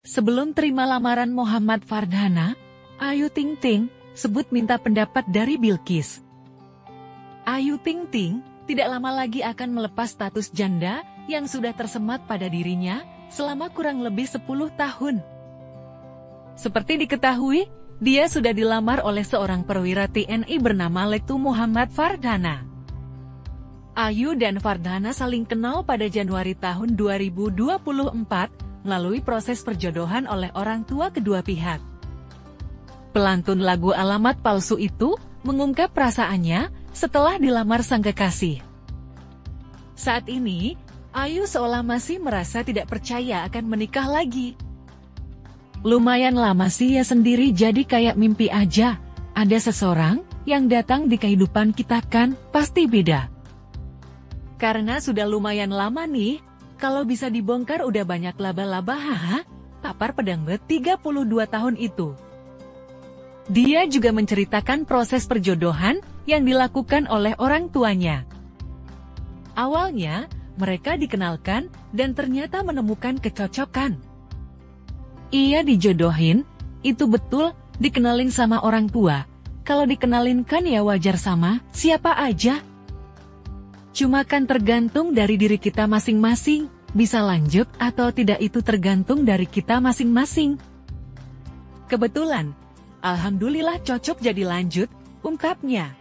Sebelum terima lamaran Muhammad Fardhana, Ayu Ting Ting sebut minta pendapat dari Bilkis. Ayu Ting Ting tidak lama lagi akan melepas status janda yang sudah tersemat pada dirinya selama kurang lebih 10 tahun. Seperti diketahui, dia sudah dilamar oleh seorang perwira TNI bernama Letu Muhammad Fardhana. Ayu dan Fardhana saling kenal pada Januari tahun 2024 melalui proses perjodohan oleh orang tua kedua pihak. Pelantun lagu alamat palsu itu mengungkap perasaannya setelah dilamar sang kekasih. Saat ini, Ayu seolah masih merasa tidak percaya akan menikah lagi. Lumayan lama sih ya sendiri jadi kayak mimpi aja. Ada seseorang yang datang di kehidupan kita kan pasti beda. Karena sudah lumayan lama nih, kalau bisa dibongkar udah banyak laba-laba haha, papar pedang bet 32 tahun itu. Dia juga menceritakan proses perjodohan yang dilakukan oleh orang tuanya. Awalnya, mereka dikenalkan dan ternyata menemukan kecocokan. Ia dijodohin, itu betul, dikenalin sama orang tua. Kalau dikenalin kan ya wajar sama, siapa aja. Cuma kan tergantung dari diri kita masing-masing, bisa lanjut atau tidak itu tergantung dari kita masing-masing. Kebetulan, Alhamdulillah cocok jadi lanjut, ungkapnya.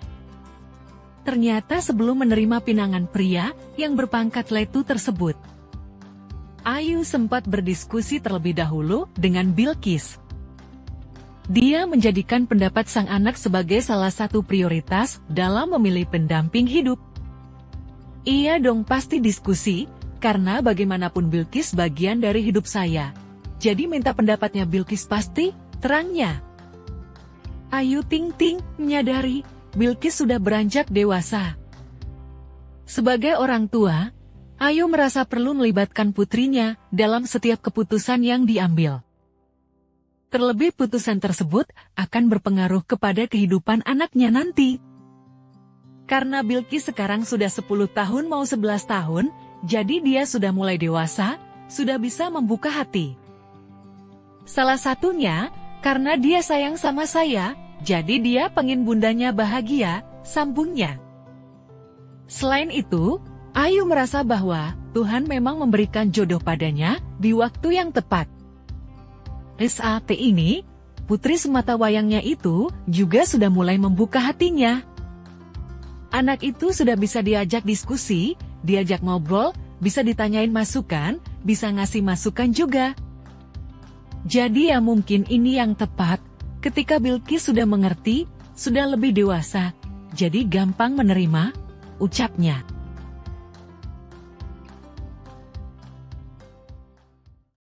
Ternyata sebelum menerima pinangan pria yang berpangkat letu tersebut, Ayu sempat berdiskusi terlebih dahulu dengan Bilkis. Dia menjadikan pendapat sang anak sebagai salah satu prioritas dalam memilih pendamping hidup. Iya dong pasti diskusi, karena bagaimanapun Bilkis bagian dari hidup saya. Jadi minta pendapatnya Bilkis pasti, terangnya. Ayu Ting Ting menyadari, Bilkis sudah beranjak dewasa. Sebagai orang tua, Ayu merasa perlu melibatkan putrinya dalam setiap keputusan yang diambil. Terlebih putusan tersebut akan berpengaruh kepada kehidupan anaknya nanti. Karena Bilkis sekarang sudah 10 tahun mau 11 tahun, jadi dia sudah mulai dewasa, sudah bisa membuka hati. Salah satunya, karena dia sayang sama saya, jadi dia pengen bundanya bahagia, sambungnya. Selain itu, Ayu merasa bahwa Tuhan memang memberikan jodoh padanya di waktu yang tepat. SAT ini, putri semata wayangnya itu juga sudah mulai membuka hatinya. Anak itu sudah bisa diajak diskusi, diajak ngobrol, bisa ditanyain masukan, bisa ngasih masukan juga. Jadi ya mungkin ini yang tepat, ketika Bilqis sudah mengerti, sudah lebih dewasa, jadi gampang menerima, ucapnya.